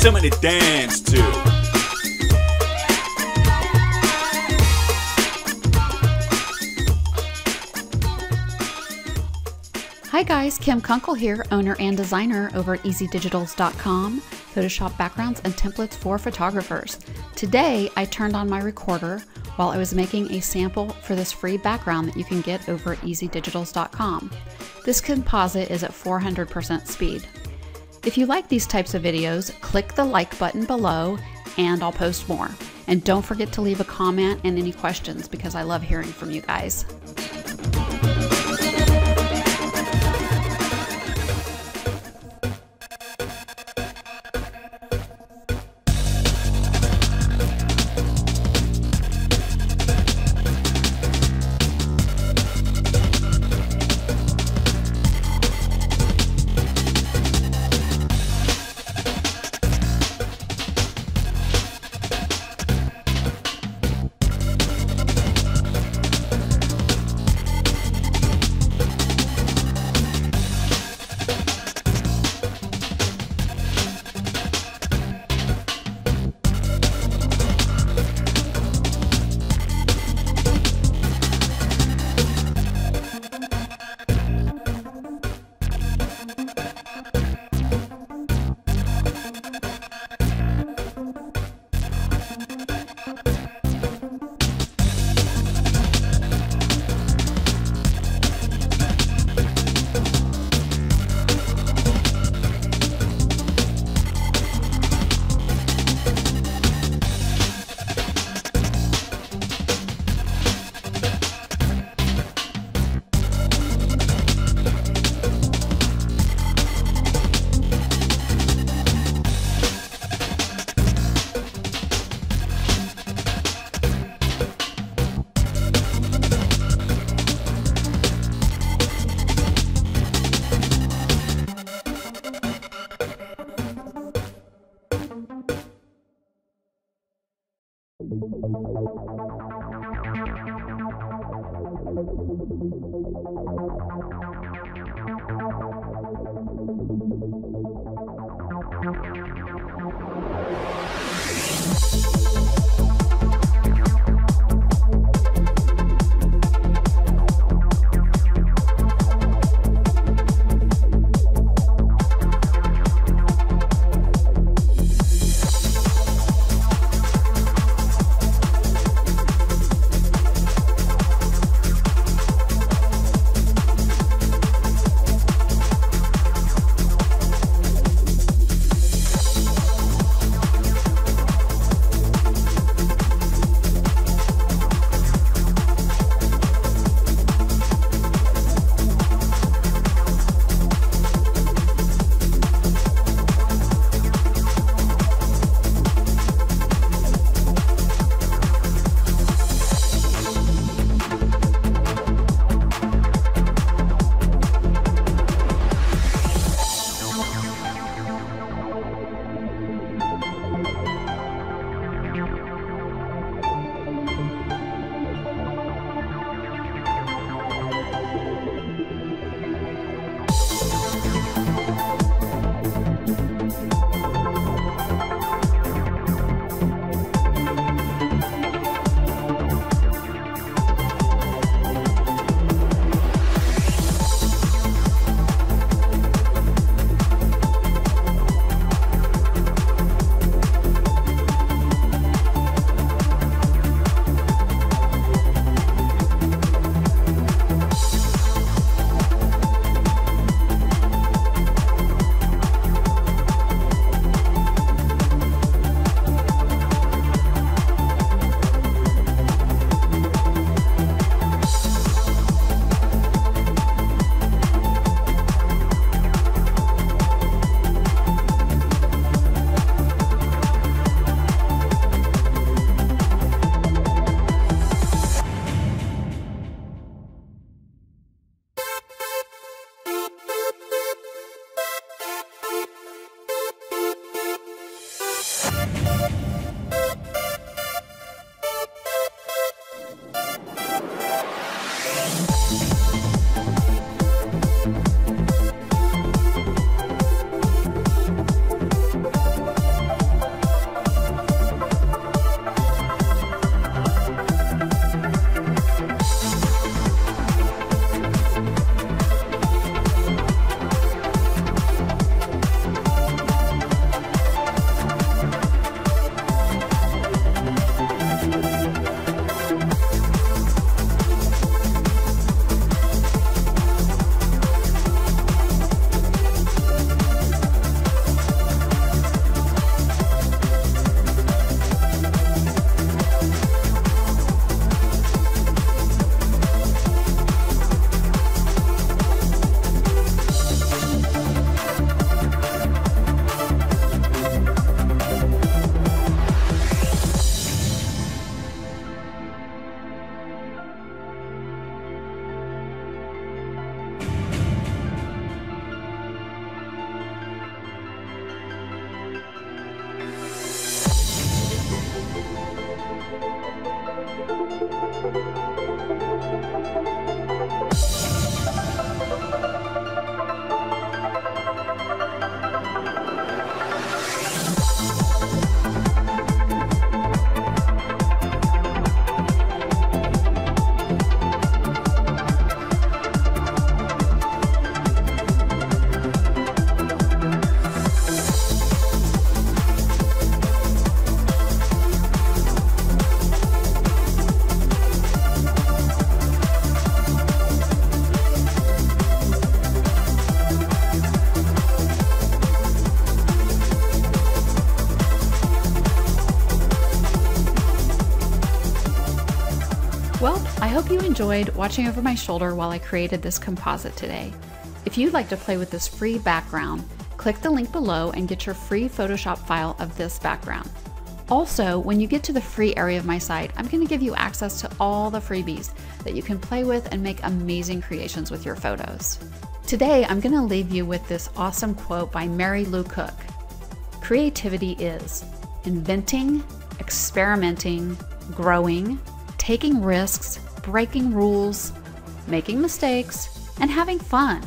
something to dance to. Hi guys, Kim Kunkel here, owner and designer over at easydigitals.com, Photoshop backgrounds and templates for photographers. Today, I turned on my recorder while I was making a sample for this free background that you can get over at easydigitals.com. This composite is at 400% speed. If you like these types of videos, click the like button below and I'll post more. And don't forget to leave a comment and any questions because I love hearing from you guys. Música enjoyed watching over my shoulder while I created this composite today. If you'd like to play with this free background, click the link below and get your free Photoshop file of this background. Also, when you get to the free area of my site, I'm going to give you access to all the freebies that you can play with and make amazing creations with your photos. Today, I'm going to leave you with this awesome quote by Mary Lou Cook Creativity is inventing, experimenting, growing, taking risks, breaking rules, making mistakes, and having fun.